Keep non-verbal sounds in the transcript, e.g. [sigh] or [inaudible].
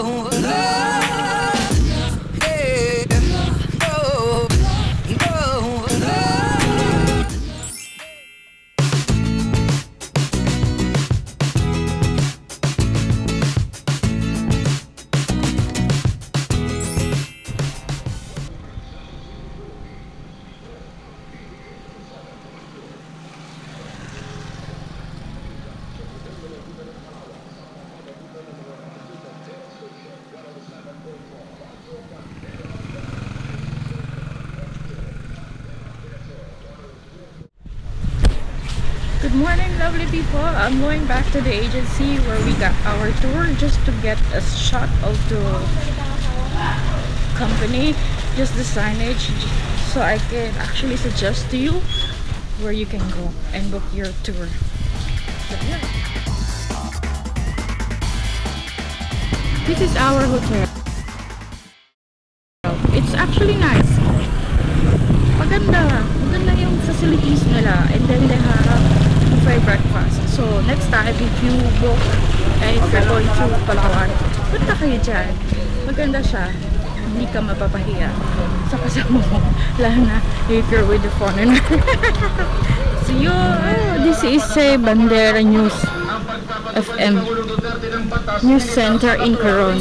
un Good morning, lovely people. I'm going back to the agency where we got our tour just to get a shot of the company, just the signage, so I can actually suggest to you where you can go and book your tour. So, yeah. This is our hotel. It's actually nice. Maganda. Maganda yung facilities nila. Next time, if you book and if you're going to Palawan, punta kayo dyan. Maganda siya. Hindi ka mapapahiya sa kasama mo. [laughs] Lalo na if you're with the foreigner. [laughs] so, yun. This is a Bandera News FM News Center in Coron.